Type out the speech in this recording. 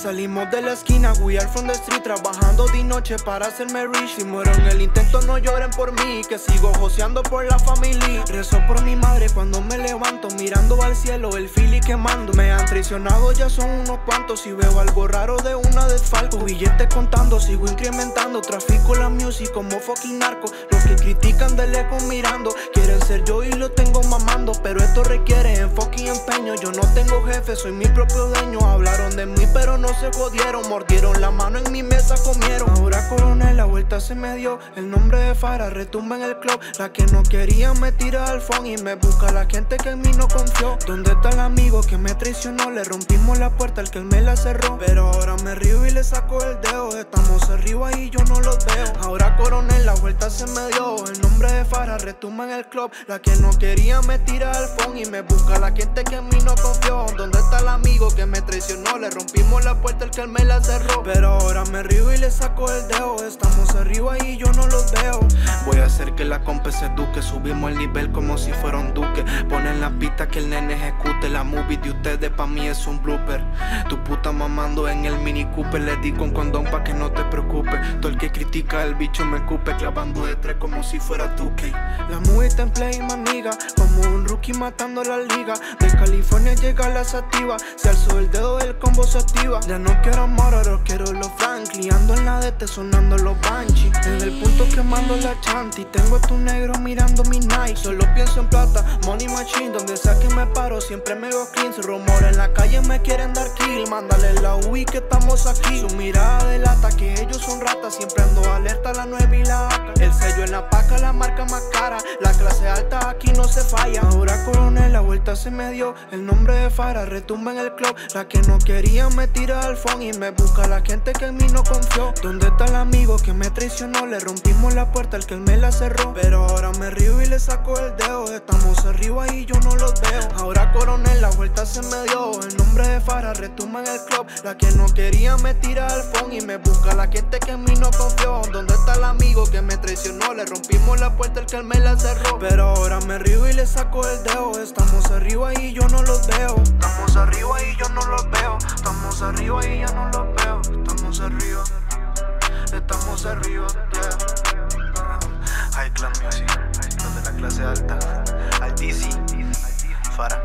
Salimos de la esquina, we are from the street Trabajando de noche para hacerme rich. Si muero en el intento no lloren por mí Que sigo joseando por la familia Rezo por mi madre cuando me levanto Mirando al cielo, el fili quemando. Me han traicionado, ya son unos cuantos Si veo algo raro de una desfalco Billetes contando, sigo incrementando Trafico la music como fucking narco. Los que critican de lejos mirando. Quieren ser yo y lo tengo mamando Yo no tengo jefe, soy mi propio dueño. Hablaron de mí pero no se jodieron. Mordieron la mano en mi mesa, comieron. Ahora coronel, la vuelta se me dio. El nombre de Fara retumba en el club. La que no quería me tira al phone Y me busca la gente que en mí no confió. ¿Dónde está el amigo que me traicionó? Le rompimos la puerta al que él me la cerró. Pero ahora me río y le saco el dedo. Estamos arriba y yo no los veo. Ahora coronel, la vuelta se me dio. El nombre de Fara retumba en el club. La que no quería me tira al phone Y me busca la gente que en mí no confió ¿Dónde está el amigo que me traicionó? Le rompimos la puerta al que me la cerró. Pero ahora me río y le saco el dedo. Estamos arriba y yo no los veo hacer que la compa se duque Subimos el nivel como si fuera un duque. Ponen la pista que el nene ejecute La movie de ustedes pa' mí es un blooper. Tu puta mamando en el mini Cooper Le di con condón pa' que no te preocupes Todo el que critica el bicho me cupe Clavando de tres como si fuera tu La movie está en play, maniga Como un rookie matando la liga. De California llega la sativa Se alzó el dedo, el combo se activa. Ya no quiero ahora quiero los Franklin. Ando en la DT sonando los Banshee. En el punto quemando la chanti Tengo a tu negro mirando mi Nike Solo pienso en plata, money machine Donde sea que me paro, siempre me veo clean. Su rumor en la calle me quieren dar kill Mándale la UI que estamos aquí. Su mirada delata que ellos son ratas Siempre ando alerta la nueva y la AK El sello la paca, la marca más cara. La clase alta aquí no se falla. Ahora coronel, la vuelta se me dio. El nombre de Fara retumba en el club. La que no quería me tira al phone Y me busca la gente que en mí no confió. ¿Dónde está el amigo que me traicionó? Le rompimos la puerta al que él me la cerró. Pero ahora me río y le saco el dedo. Estamos arriba y yo no los veo. Ahora coronel, la vuelta se me dio. El nombre de Fara retumba en el club. La que no quería me tira al phone Y me busca la gente que en mí no confió. ¿Dónde está me traicionó? Le rompimos la puerta al que me la cerró Pero ahora me río y le saco el dedo Estamos arriba y yo no los veo Estamos arriba y yo no los veo Estamos arriba y yo no los veo Estamos arriba Estamos arriba, yeah. High Clan Music, los de la clase alta, al DC, Fara.